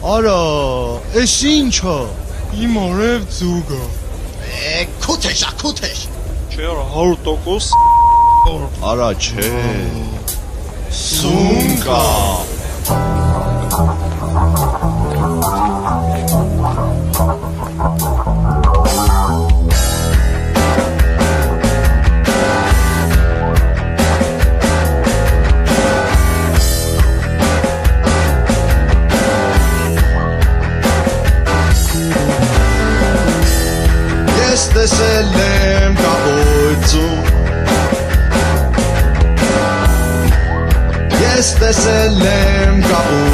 Արա, էս ինչա։ Իմ արև ձուգա։ Է, քութեշա, քութեշ։ Չէ, 100% Արա չէ։ սունկա։ տեսել եմ կապույցում Ես տեսել եմ կապույցում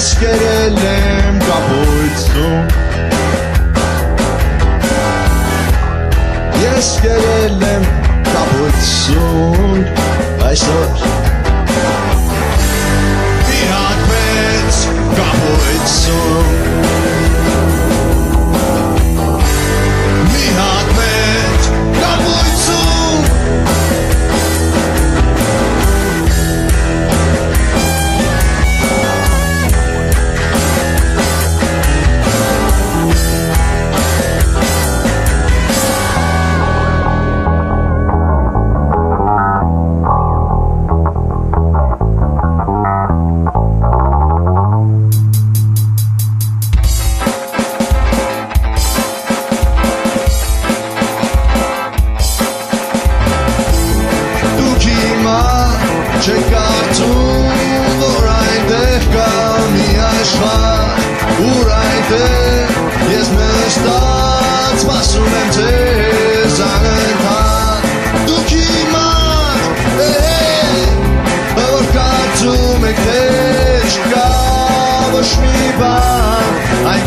Ես կերել եմ կապույցում Ես կերել եմ կապույցում Այսօր չեք կարծում, որ այնտեղ կա մի աշխարհ, ուր այնտեղ ես նստած սպասում եմ ձեզ անընդհատ։ Դուք հիմա որ կարծում եք թե չկա ոչ մի բան, այն